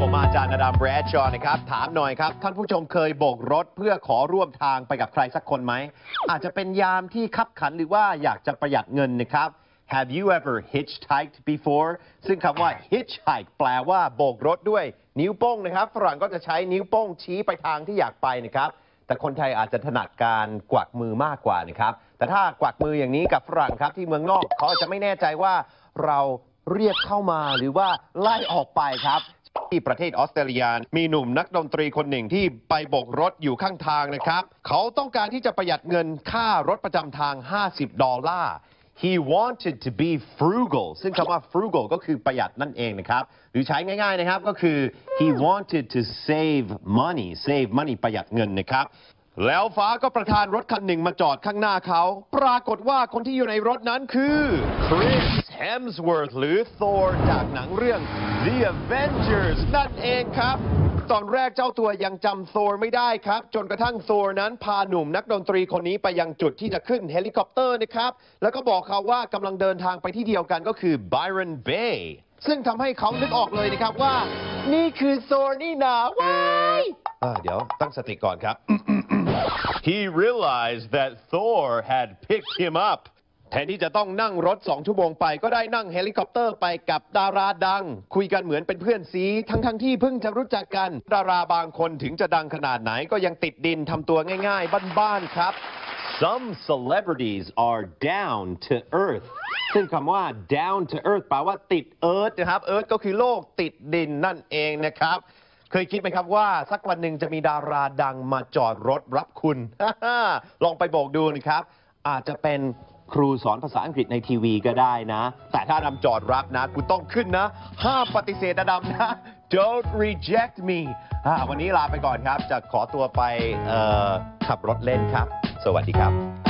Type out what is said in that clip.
ผมอางอดัมแบรดชอนะครับ ถามหน่อยครับ ท่านผู้ชมเคยโบกรถเพื่อขอร่วมทางไปกับใครสักคนไหม อาจจะเป็นยามที่คับขันหรือว่าอยากจะประหยัดเงินนะครับ Have you ever hitchhiked before ซึ่งคำว่า hitchhike แปลว่าโบกรถด้วยนิ้วโป้งนะครับ ฝรั่งก็จะใช้นิ้วโป้งชี้ไปทางที่อยากไปนะครับ แต่คนไทยอาจจะถนัดการกวักมือมากกว่านะครับ แต่ถ้ากวักมืออย่างนี้กับฝรั่งครับที่เมืองนอกเขาอาจจะไม่แน่ใจว่าเราเรียกเข้ามาหรือว่าไล่ออกไปครับ ที่ประเทศออสเตรเลียมีหนุ่มนักดนตรีคนหนึ่งที่ไปโบกรถอยู่ข้างทางนะครับ เขาต้องการที่จะประหยัดเงินค่ารถประจำทาง 50 ดอลลาร์ He wanted to be frugal ซึ่งคำว่า frugal ก็คือประหยัดนั่นเองนะครับ หรือใช้ง่ายๆนะครับก็คือ he wanted to save money save money ประหยัดเงินนะครับ แล้วฟ้าก็ประทานรถคันหนึ่งมาจอดข้างหน้าเขา ปรากฏว่าคนที่อยู่ในรถนั้นคือ Chris Hemsworth หรือ Thor จากหนังเรื่อง The Avengers นั่นเองครับ ตอนแรกเจ้าตัวยังจำ Thor ไม่ได้ครับ จนกระทั่ง Thor นั้นพาหนุ่มนักดนตรีคนนี้ไปยังจุดที่จะขึ้นเฮลิคอปเตอร์นะครับ แล้วก็บอกเขาว่ากำลังเดินทางไปที่เดียวกันก็คือ Byron Bay ซึ่งทำให้เขานึกออกเลยนะครับว่า นี่คือ Thor นี่นาว้ายอ่าเดี๋ยวตั้งสติก่อนครับ He realized that Thor had picked him up แทนที่จะต้องนั่งรถสองชั่วโมงไปก็ได้นั่งเฮลิคอปเตอร์ไปกับดาราดัง คุยกันเหมือนเป็นเพื่อนซี้ทั้งทั้งๆที่เพิ่งจะรู้จักกัน ดาราบางคนถึงจะดังขนาดไหนก็ยังติดดินทำตัวง่ายๆ บ้านๆครับ Some celebrities are down to earth ซึ่งคำว่า down to earth แปลว่าติด earth นะครับ earth ก็คือโลกติดดินนั่นเองนะครับเคยคิดไหมครับว่าสักวันหนึ่งจะมีดาราดังมาจอดรถรับคุณ ลองไปโบกดูนะครับ อาจจะเป็น ครูสอนภาษาอังกฤษในทีวีก็ได้นะ แต่ถ้าดำจอดรับนะคุณต้องขึ้นนะ ห้ามปฏิเสธดำนะ Don't reject me อ่าวันนี้ลาไปก่อนครับ จะขอตัวไปขับรถเล่นครับ สวัสดีครับ